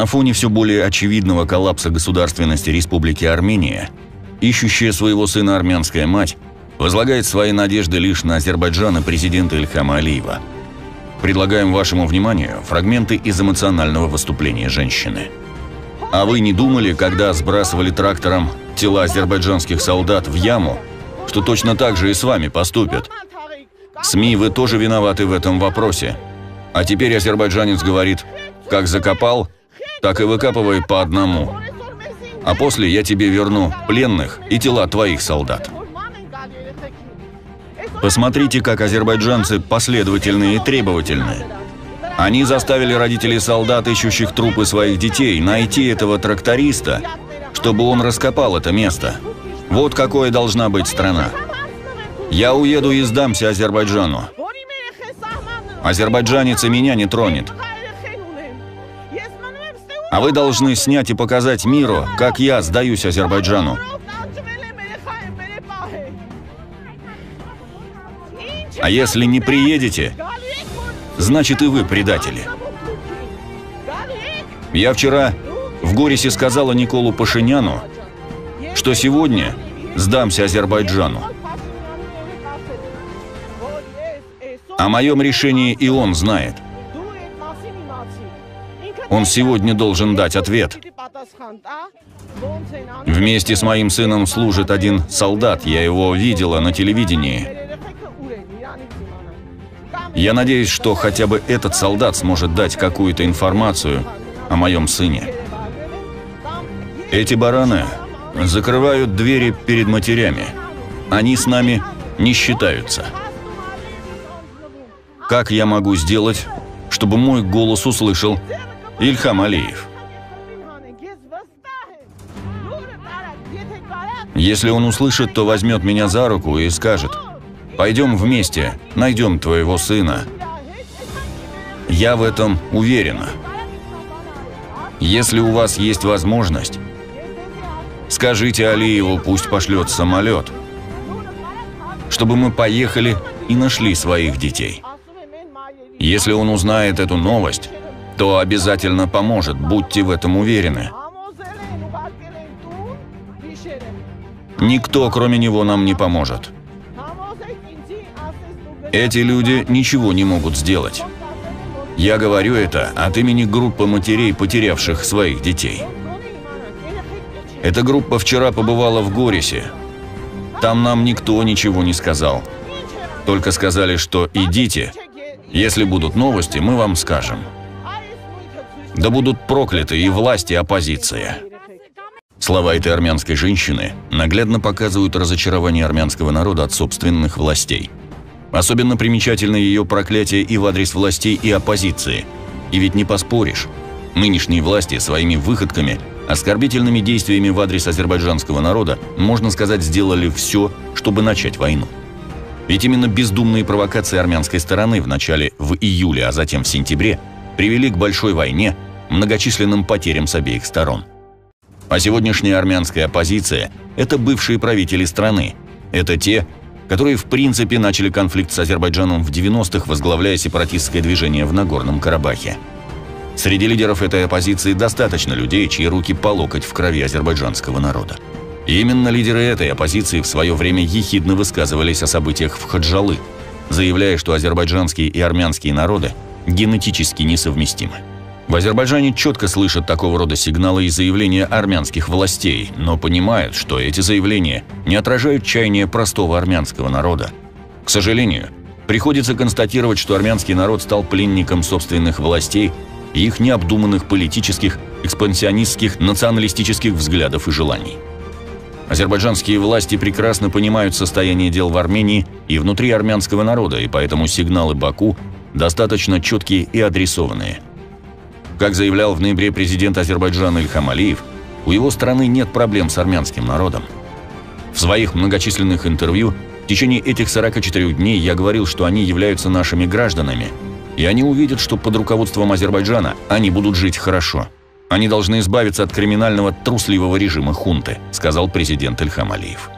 На фоне все более очевидного коллапса государственности Республики Армения, ищущая своего сына армянская мать возлагает свои надежды лишь на Азербайджан и президента Ильхама Алиева. Предлагаем вашему вниманию фрагменты из эмоционального выступления женщины. А вы не думали, когда сбрасывали трактором тела азербайджанских солдат в яму, что точно так же и с вами поступят? СМИ, вы тоже виноваты в этом вопросе. А теперь азербайджанец говорит, как закопал, так и выкапывай по одному. А после я тебе верну пленных и тела твоих солдат. Посмотрите, как азербайджанцы последовательные и требовательные. Они заставили родителей солдат, ищущих трупы своих детей, найти этого тракториста, чтобы он раскопал это место. Вот какой должна быть страна. Я уеду и сдамся Азербайджану. Азербайджанец и меня не тронет. А вы должны снять и показать миру, как я сдаюсь Азербайджану. А если не приедете, значит и вы предатели. Я вчера в Горисе сказала Николу Пашиняну, что сегодня сдамся Азербайджану. О моем решении и он знает – он сегодня должен дать ответ. Вместе с моим сыном служит один солдат, я его видела на телевидении. Я надеюсь, что хотя бы этот солдат сможет дать какую-то информацию о моем сыне. Эти бараны закрывают двери перед матерями. Они с нами не считаются. Как я могу сделать, чтобы мой голос услышал Ильхам Алиев. Если он услышит, то возьмет меня за руку и скажет, «Пойдем вместе, найдем твоего сына». Я в этом уверена. Если у вас есть возможность, скажите Алиеву, пусть пошлет самолет, чтобы мы поехали и нашли своих детей. Если он узнает эту новость, то обязательно поможет, будьте в этом уверены. Никто, кроме него, нам не поможет. Эти люди ничего не могут сделать. Я говорю это от имени группы матерей, потерявших своих детей. Эта группа вчера побывала в Горисе. Там нам никто ничего не сказал. Только сказали, что идите, если будут новости, мы вам скажем. Да будут прокляты и власть, и оппозиция. Слова этой армянской женщины наглядно показывают разочарование армянского народа от собственных властей. Особенно примечательно ее проклятие и в адрес властей, и оппозиции. И ведь не поспоришь. Нынешние власти своими выходками, оскорбительными действиями в адрес азербайджанского народа, можно сказать, сделали все, чтобы начать войну. Ведь именно бездумные провокации армянской стороны в начале в июле, а затем в сентябре привели к большой войне, многочисленным потерям с обеих сторон. А сегодняшняя армянская оппозиция – это бывшие правители страны. Это те, которые в принципе начали конфликт с Азербайджаном в 90-х, возглавляя сепаратистское движение в Нагорном Карабахе. Среди лидеров этой оппозиции достаточно людей, чьи руки по локоть в крови азербайджанского народа. И именно лидеры этой оппозиции в свое время ехидно высказывались о событиях в Хаджалы, заявляя, что азербайджанские и армянские народы генетически несовместимы. В Азербайджане четко слышат такого рода сигналы и заявления армянских властей, но понимают, что эти заявления не отражают чаяния простого армянского народа. К сожалению, приходится констатировать, что армянский народ стал пленником собственных властей и их необдуманных политических, экспансионистских, националистических взглядов и желаний. Азербайджанские власти прекрасно понимают состояние дел в Армении и внутри армянского народа, и поэтому сигналы Баку достаточно четкие и адресованные. Как заявлял в ноябре президент Азербайджана Ильхам Алиев, у его страны нет проблем с армянским народом. В своих многочисленных интервью в течение этих 44 дней я говорил, что они являются нашими гражданами, и они увидят, что под руководством Азербайджана они будут жить хорошо. Они должны избавиться от криминального трусливого режима хунты, сказал президент Ильхам Алиев.